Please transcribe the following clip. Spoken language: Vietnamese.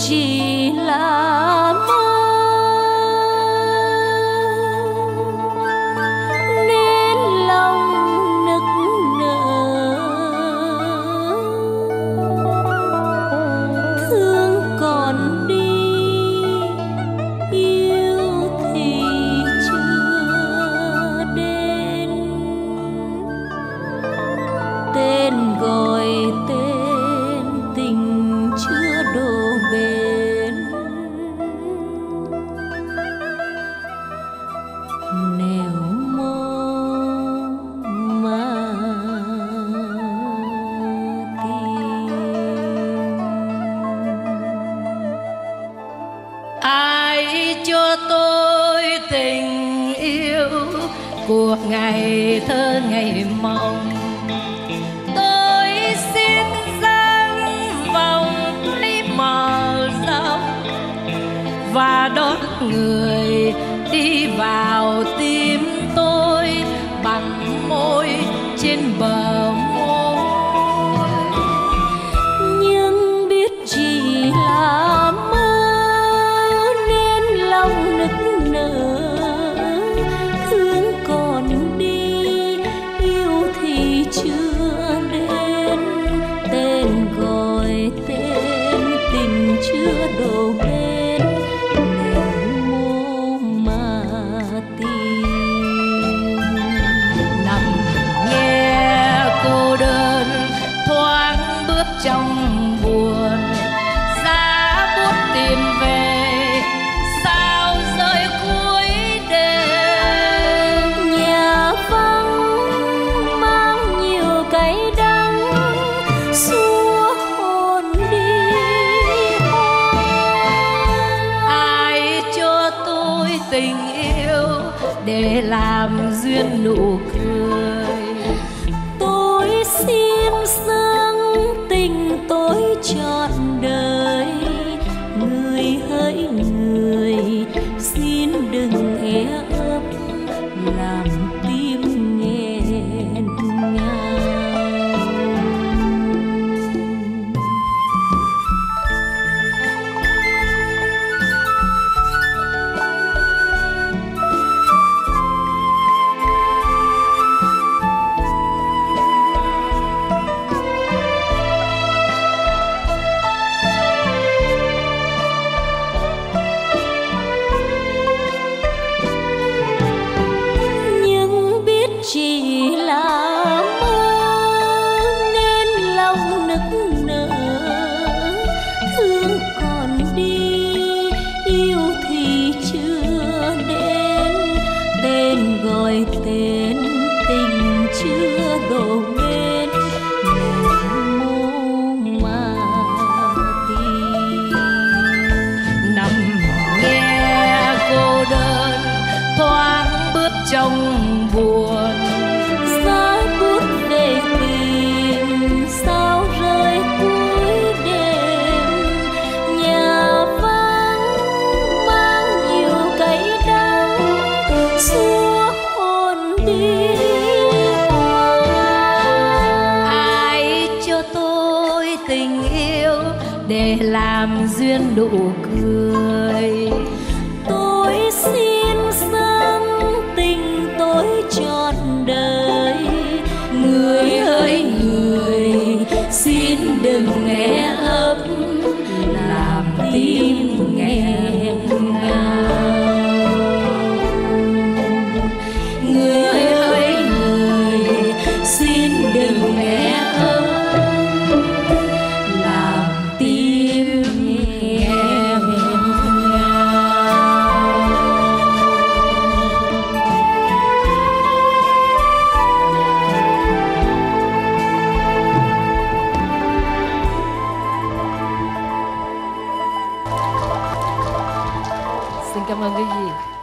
起来。cho tôi tình yêu cuộc ngày thơ ngày mong trong buồn. Xa buốt tìm về sao rơi cuối đêm? Nhà vắng mang nhiều cay đắng xua hồn đi. Ai cho tôi tình yêu để làm duyên nụ cười? đừng e yêu để làm duyên nụ cười. Tôi xin dâng tình tôi trọn đời. กําลังได้ยิน